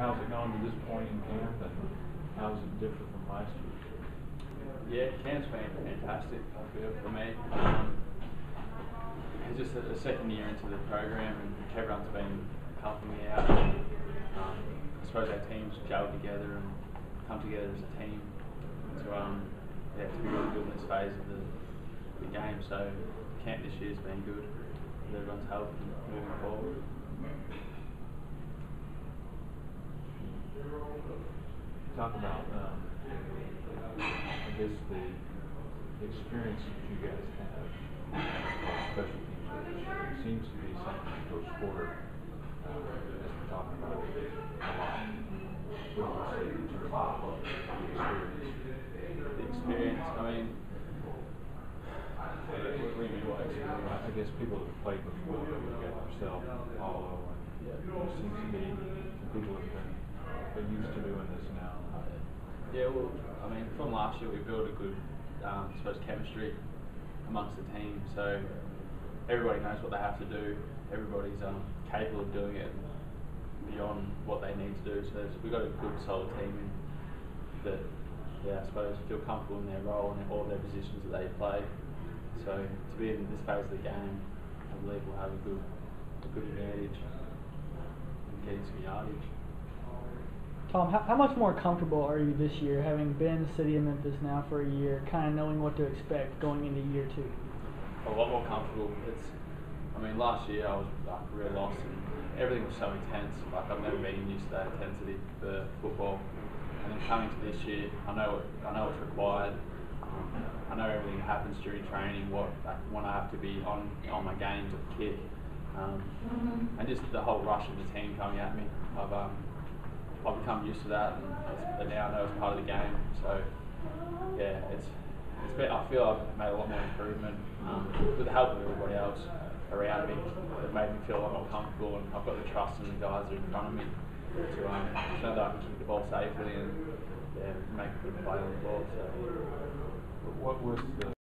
how's it gone to this point in camp, and how does it different from last year? Yeah, camp's been fantastic. I feel for me. Um, it's just a, a second year into the program, and everyone's been helping me out. Um, I suppose our teams gel together and come together as a team to um, yeah, to be really good in this phase of the, the game. So camp this year's been good. Everyone's help and moving forward. Talk about, um, I guess the experience that you guys have on special teams. It seems to be something that Coach Porter uh, has been talking about it a lot. What do you say in terms of the experience? The experience. I mean, what do you mean by experience? I guess people that have played before, you got yourself, Paulo, and there seems to be people that have been, been used to doing this now. Yeah, well, I mean, from last year we built a good, um, I suppose, chemistry amongst the team. So everybody knows what they have to do. Everybody's um, capable of doing it beyond what they need to do. So we've got a good, solid team that, yeah, I suppose, feel comfortable in their role and all their positions that they play. So to be in this phase of the game, I believe we'll have a good, a good advantage in getting some yardage. Tom, how, how much more comfortable are you this year, having been in the city of Memphis now for a year, kind of knowing what to expect going into year two? a lot more comfortable. It's, I mean, last year I was like real lost and everything was so intense. Like I've never been used to that intensity for football. And then coming to this year, I know what, I know what's required. Um, I know everything that happens during training. What like, when I have to be on on my game to kick, um, and just the whole rush of the team coming at me. I've um, I've become used to that, and, now I know it's part of the game. So yeah, it's it's been, I feel I've made a lot more improvement um, with the help of everybody else around me. It made me feel a lot more comfortable, and I've got the trust in the guys that are in front of me to um, know that I can kick the ball safely and yeah, make a good play on the ball. So. What was the